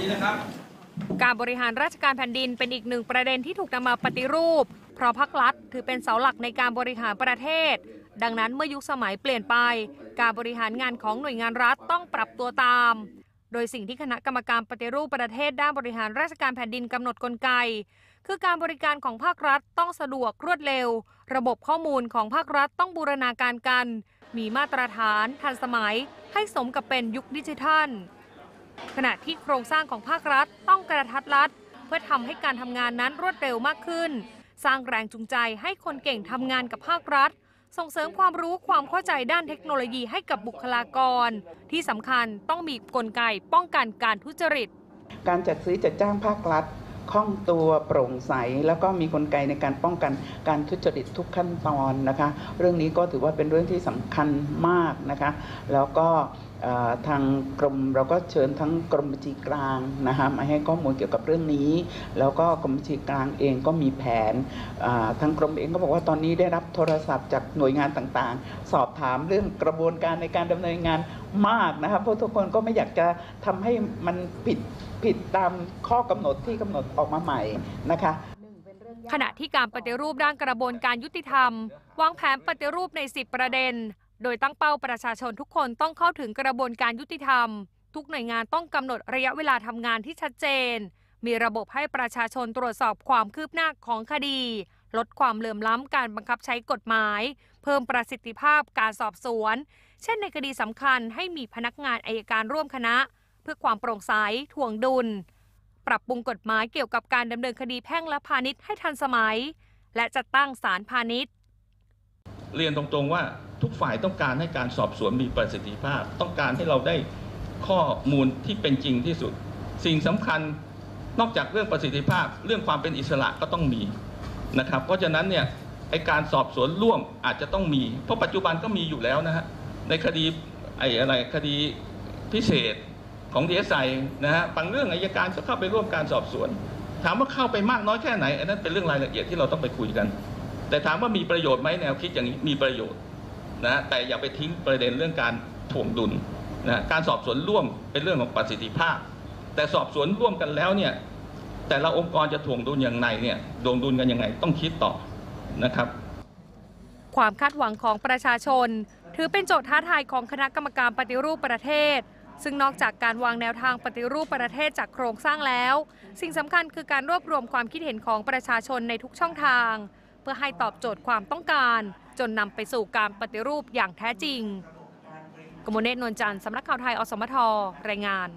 ีนะครับ การบริหารราชการแผ่นดินเป็นอีกหนึ่งประเด็นที่ถูกนำมาปฏิรูป เพราะพักรัฐถือเป็นเสาหลักในการบริหารประเทศ ดังนั้นเมื่อยุคสมัยเปลี่ยนไป การบริหารงานของหน่วยงานรัฐต้องปรับตัวตาม โดยสิ่งที่คณะกรรมการปฏิรูปประเทศด้านบริหารราชการแผ่นดินกำหนดกลไก คือการบริการของภาครัฐต้องสะดวกรวดเร็ว ระบบข้อมูลของภาครัฐต้องบูรณาการกัน มีมาตรฐาน ทันสมัย ให้สมกับเป็นยุคดิจิทัล ขณะที่โครงสร้างของภาครัฐต้องกระทัดรัดเพื่อทำให้การทำงานนั้นรวดเร็วมากขึ้น สร้างแรงจูงใจให้คนเก่งทำงานกับภาครัฐ ส่งเสริมความรู้ความเข้าใจด้านเทคโนโลยีให้กับบุคลากร ที่สำคัญต้องมีกลไกป้องกันการทุจริต การจัดซื้อจัดจ้างภาครัฐ คล่องตัวโปร่งใส แล้วก็มีกลไกในการป้องกันการทุจริตทุกขั้นตอนนะคะ เรื่องนี้ก็ถือว่าเป็นเรื่องที่สำคัญมากนะคะ แล้วก็ทางกรมเราก็เชิญทั้งกรมบัญชีกลางนะคะมาให้ข้อมูลเกี่ยวกับเรื่องนี้ แล้วก็กรมบัญชีกลางเองก็มีแผนทางกรมเองก็บอกว่าตอนนี้ได้รับโทรศัพท์จากหน่วยงานต่างๆ สอบถามเรื่องกระบวนการในการดำเนินงานมากนะคะเพราะทุกคนก็ไม่อยากจะทำให้มันผิด ผิดตามข้อกำหนดที่กำหนดออกมาใหม่นะคะขณะที่การปฏิรูปด้านกระบวนการยุติธรรม วางแผนปฏิรูปใน 10 ประเด็น โดยตั้งเป้าประชาชนทุกคนต้องเข้าถึงกระบวนการยุติธรรม ทุกหน่วยงานต้องกำหนดระยะเวลาทำงานที่ชัดเจน มีระบบให้ประชาชนตรวจสอบความคืบหน้าของคดี ลดความเหลื่อมล้ำการบังคับใช้กฎหมาย เพิ่มประสิทธิภาพการสอบสวน เช่นในคดีสำคัญให้มีพนักงานอายการร่วมคณะ เพื่อความโปร่งใสถ่วงดุล ปรับปรุงกฎหมายเกี่ยวกับการดำเนินคดีแพ่งและพาณิชย์ให้ทันสมัย และจัดตั้งศาลพาณิชย์ เรียนตรงๆว่าทุกฝ่ายต้องการให้การสอบสวนมีประสิทธิภาพ ต้องการให้เราได้ข้อมูลที่เป็นจริงที่สุด สิ่งสำคัญนอกจากเรื่องประสิทธิภาพ เรื่องความเป็นอิสระก็ต้องมีนะครับ เพราะฉะนั้นเนี่ยไอการสอบสวนร่วมอาจจะต้องมี เพราะปัจจุบันก็มีอยู่แล้วนะฮะในคดีไออะไรคดีพิเศษ ของดีเอสไอนะฮะบางเรื่องอายการก็เข้าไปร่วมการสอบสวน ถามว่าเข้าไปมากน้อยแค่ไหนอันนั้นเป็นเรื่องรายละเอียดที่เราต้องไปคุยกัน แต่ถามว่ามีประโยชน์ไหมแนวคิดอย่างนี้มีประโยชน์นะแต่อย่าไปทิ้งประเด็นเรื่องการถ่วงดุลนะการสอบสวนร่วมเป็นเรื่องของประสิทธิภาพ แต่สอบสวนร่วมกันแล้วเนี่ยแต่ละองค์กรจะถ่วงดุลอย่างไรเนี่ยดวงดุลกันยังไงต้องคิดต่อนะครับ ความคาดหวังของประชาชน ถือเป็นโจทย์ท้าทายของคณะกรรมการปฏิรูปประเทศ ซึ่งนอกจากการวางแนวทางปฏิรูปประเทศจากโครงสร้างแล้ว สิ่งสำคัญคือการรวบรวมความคิดเห็นของประชาชนในทุกช่องทาง เพื่อให้ตอบโจทย์ความต้องการ จนนำไปสู่การปฏิรูปอย่างแท้จริงกมลเนตรนวลจันทร์สำนักข่าวไทยอสมทรายงาน